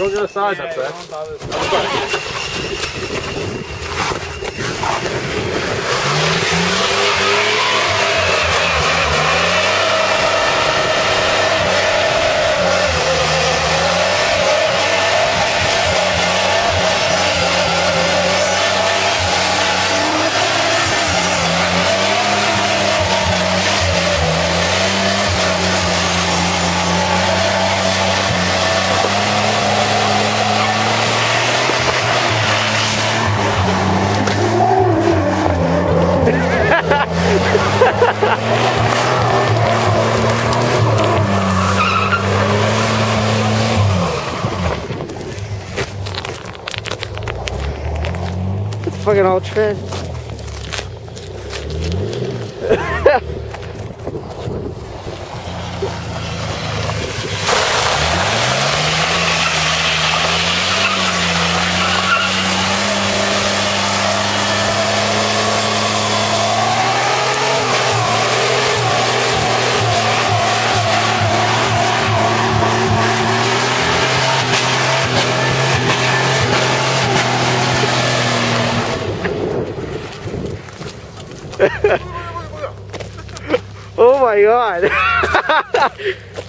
Go the other side, Yeah, that's it. Fucking all tread. Oh my god.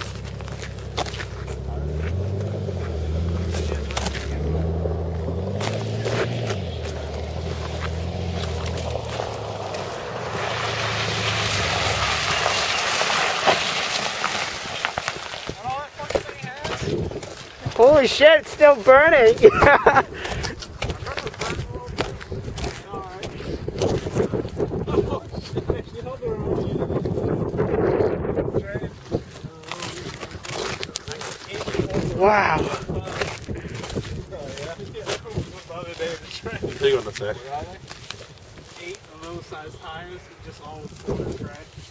Holy shit, it's still burning. wow. Big one, that's it. Eight of those size tires, just all with the tread.